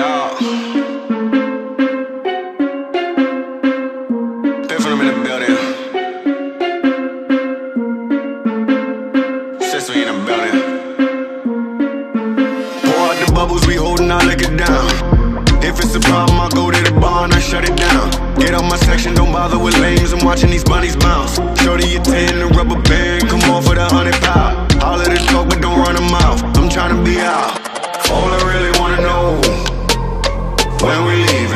Y'all. The building. Sesame in the building. Pour out the bubbles, we holding our liquor down. If it's a problem, I'll go to the bar and I shut it down. Get out my section, don't bother with lames. I'm watching these bunnies bounce. Shorty, you 10, the rubber band, come on for the. All of talk, but don't run them mouth. when we leave.